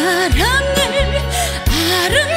사랑을 아름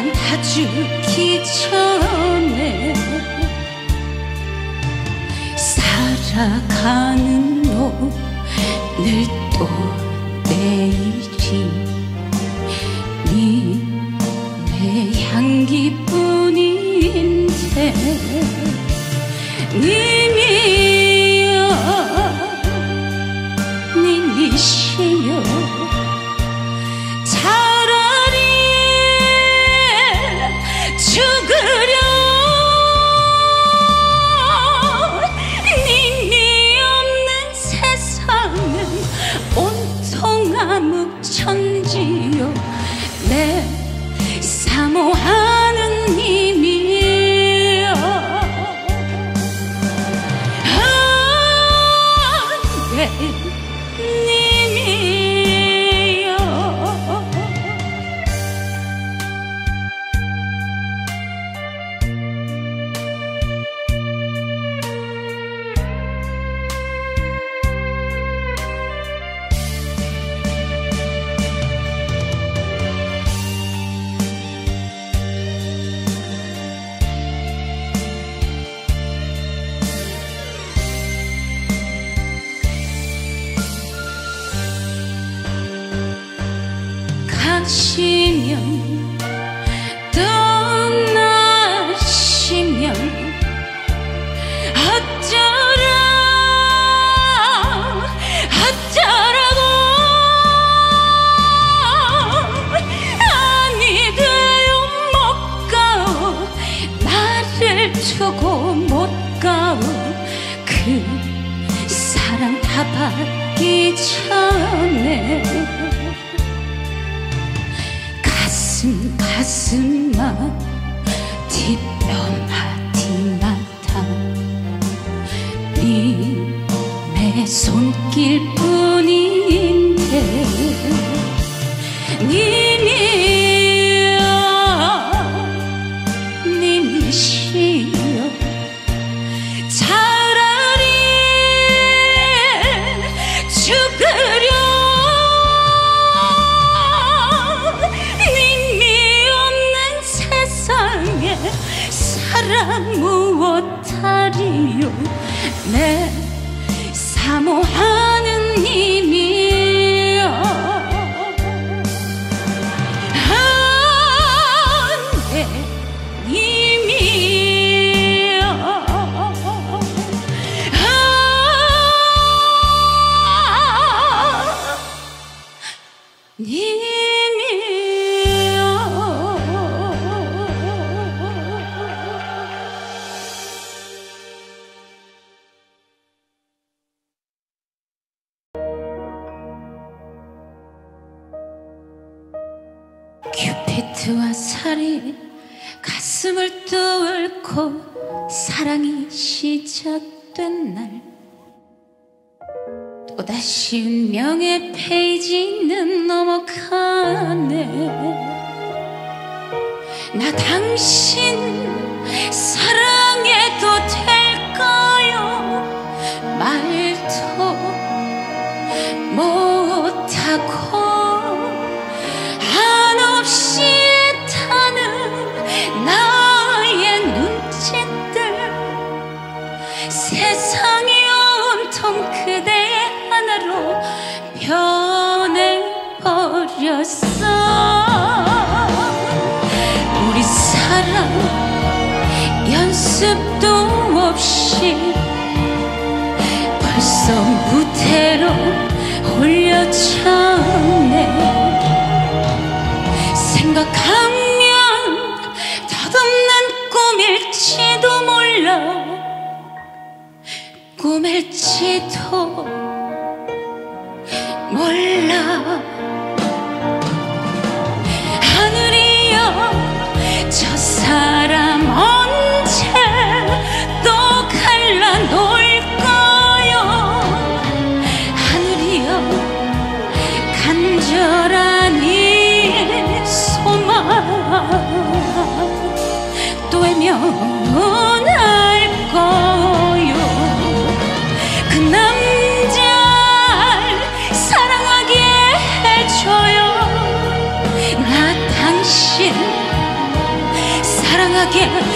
난 다 죽기 전에 살아가는 오늘 또 내일이 니네 향기뿐인데 님이 웃길 뿐인데 모습도 없이 벌써 무태로 홀려쳤네. 생각하면 더듬는 꿈일지도 몰라. 꿈일지도 天。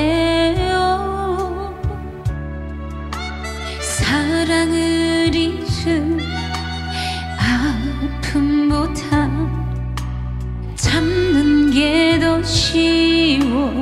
거예요. 사랑을 잃은 아픔보다 참는 게 더 쉬워요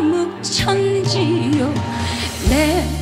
나무 천지요. 내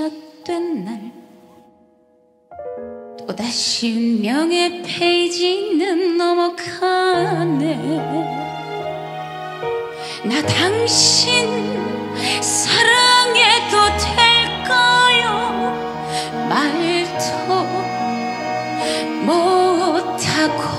시작된 날 또다시 운명의 페이지는 넘어가네. 나 당신 사랑해도 될까요. 말도 못하고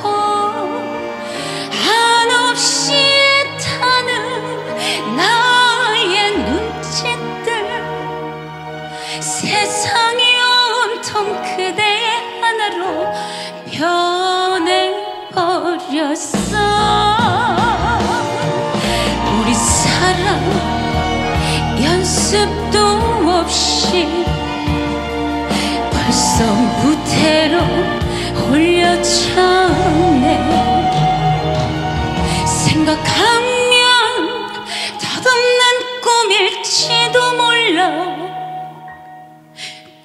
몰라.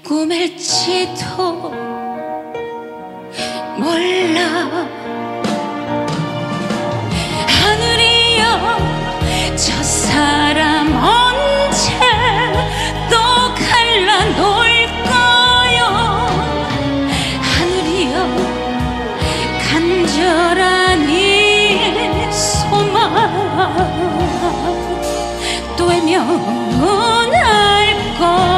꿈일지도 몰라. 하늘이여 저 사람 언제 또 갈라놓을 까요? 하늘이여 간절한 이 소망 되면 gone.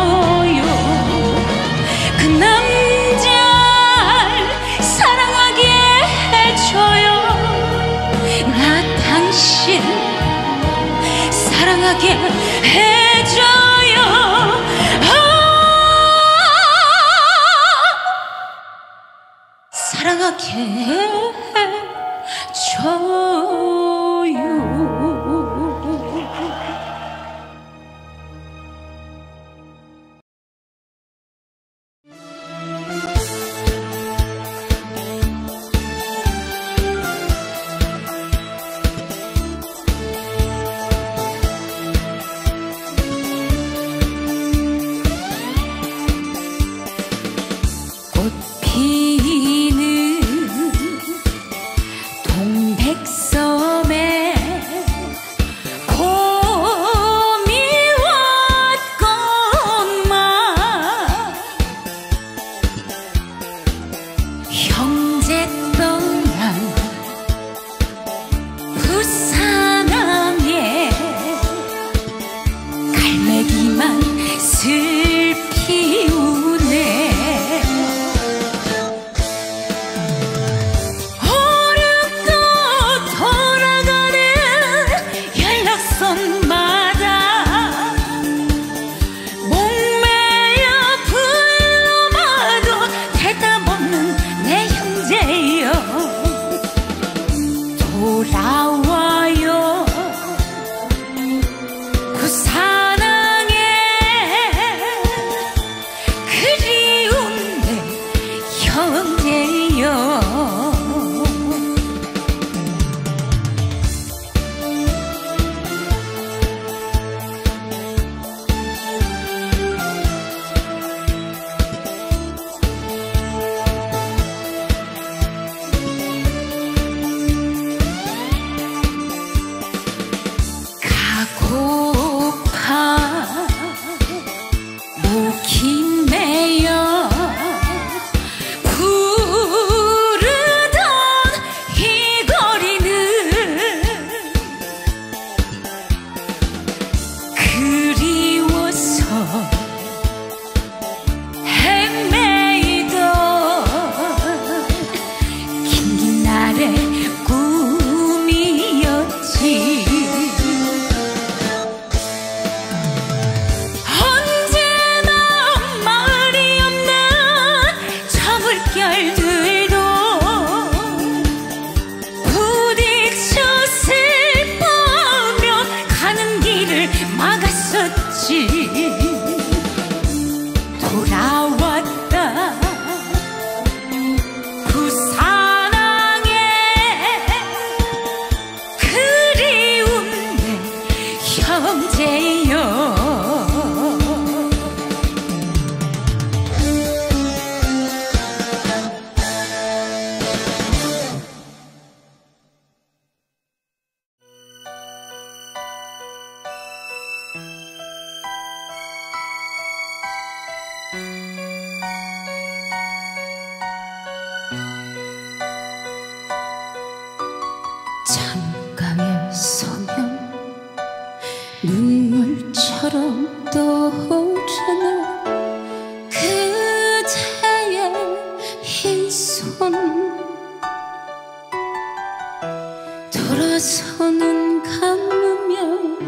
돌아서 눈 감으면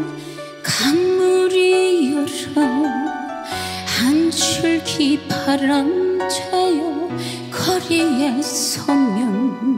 강물이 열어. 한 줄기 바람 되어 거리에 서면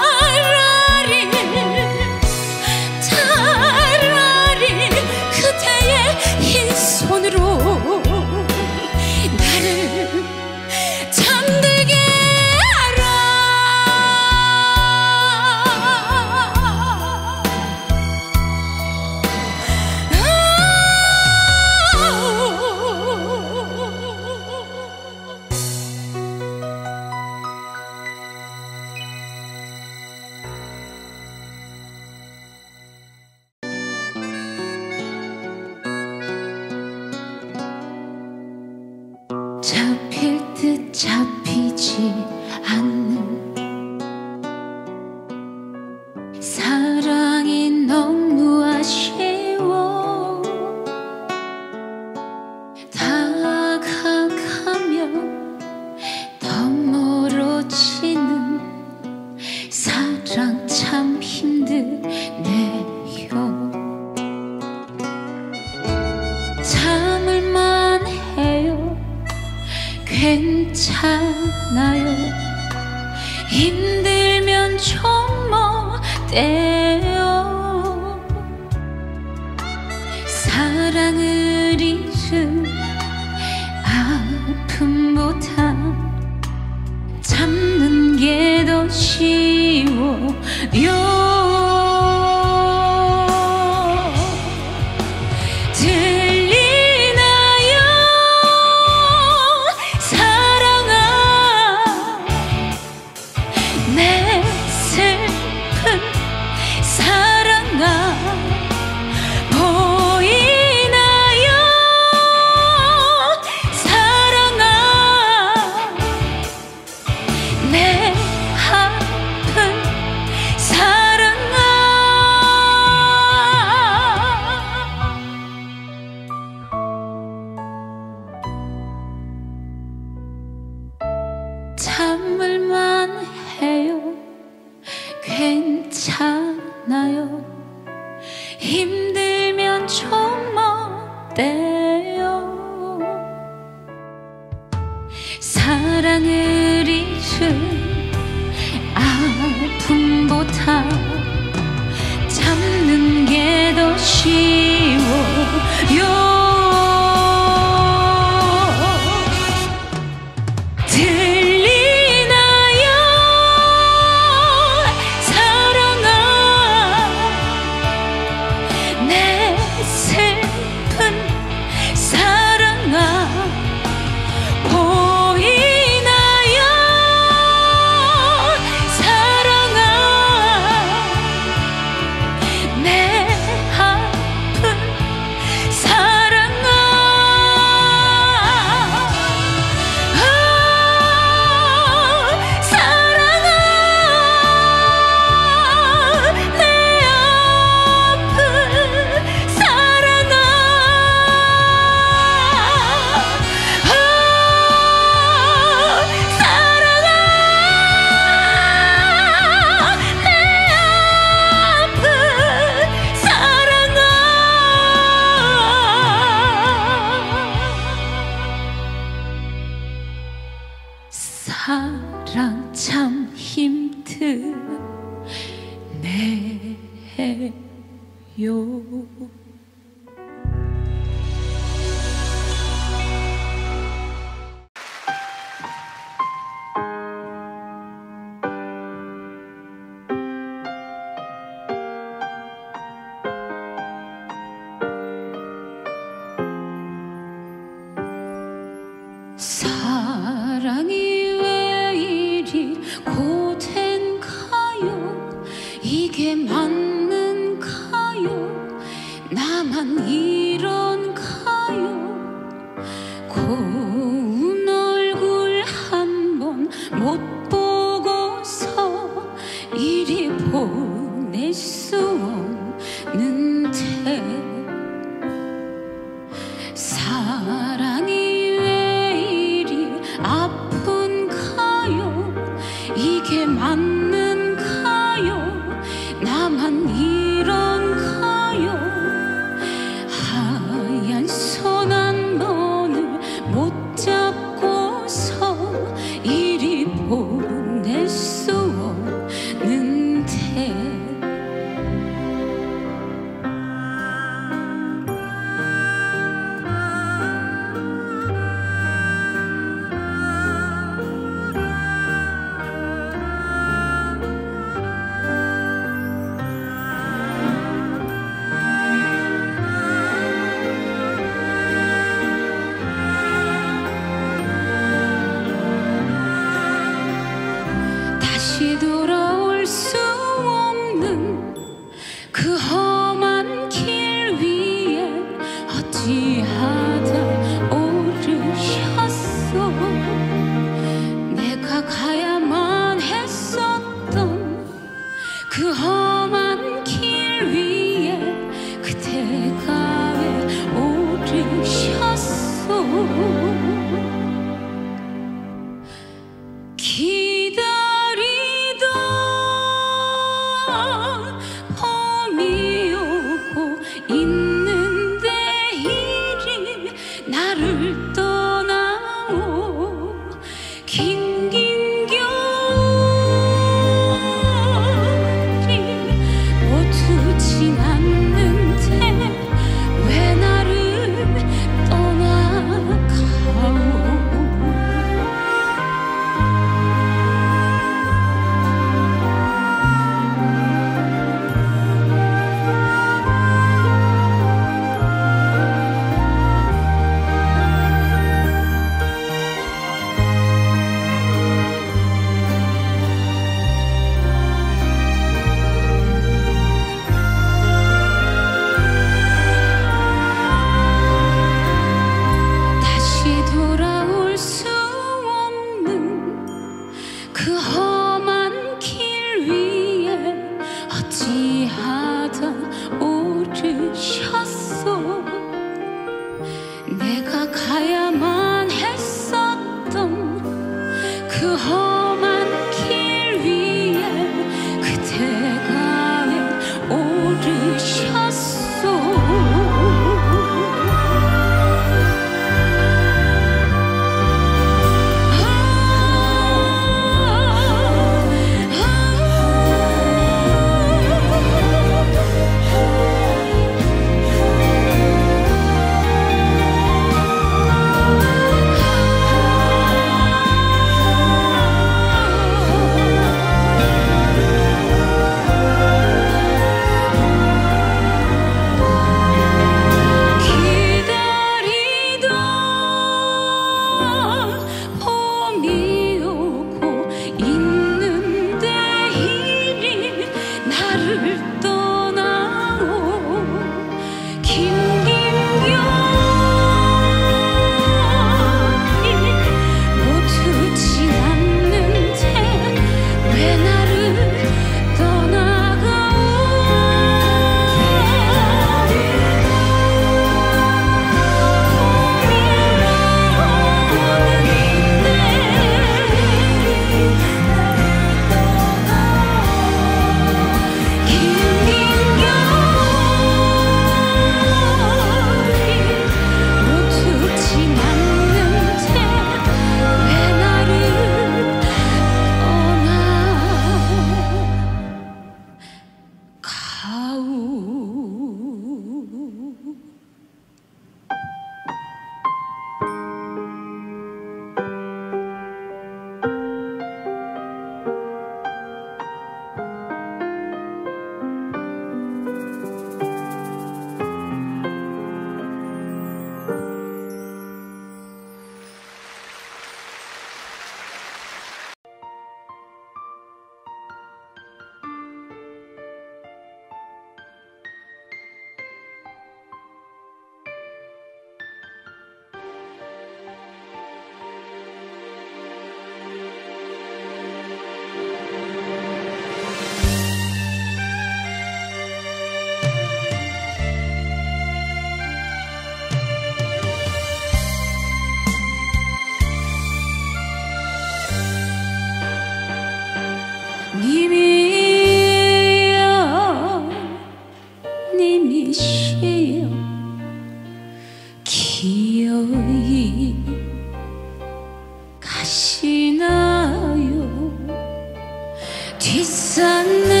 뒷산에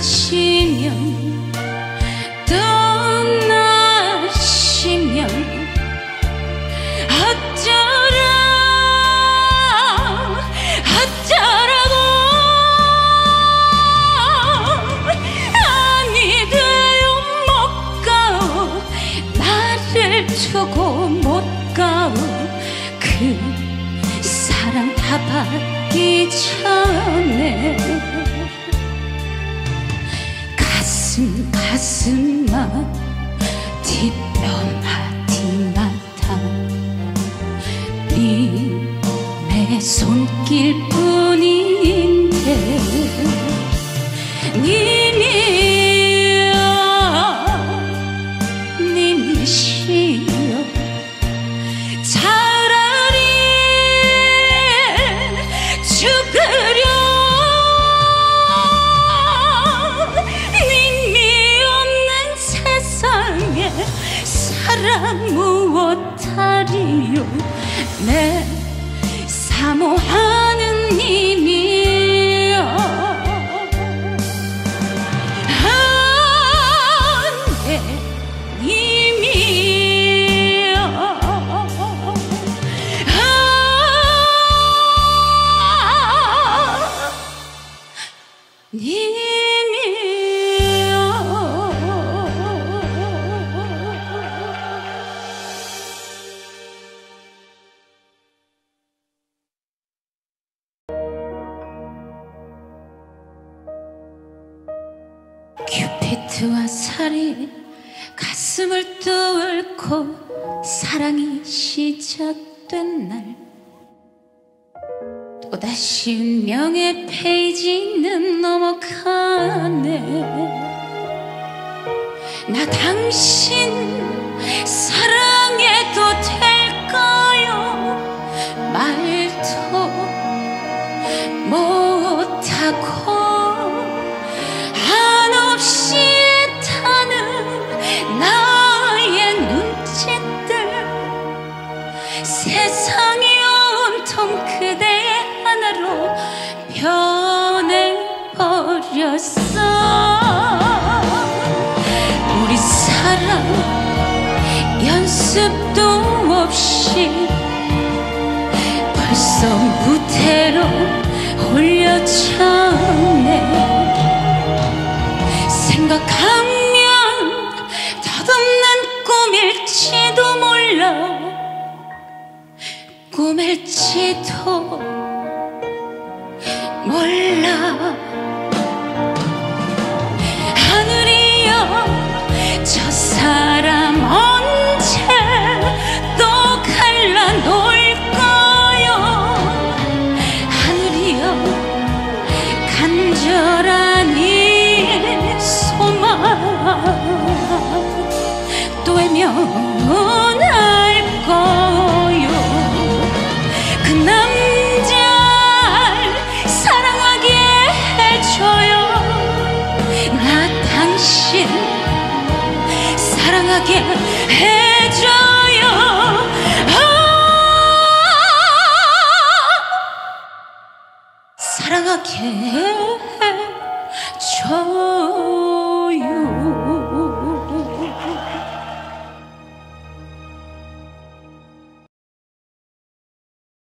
떠나시면 떠나시면 어쩌라 어쩌라고. 아니 돼요 못 가오 나를 두고 못 가오. 그 사랑 다 받기 전에 가슴 가슴만 또다시 운명의 페이지는 넘어가네. 나 당신 사랑해도 될까요. 말도 못하고 연습도 없이 벌써 무대로 올려쳤네. 생각하면 덧없는 꿈일지도 몰라. 꿈일지도 몰라. 하늘이여 저 사람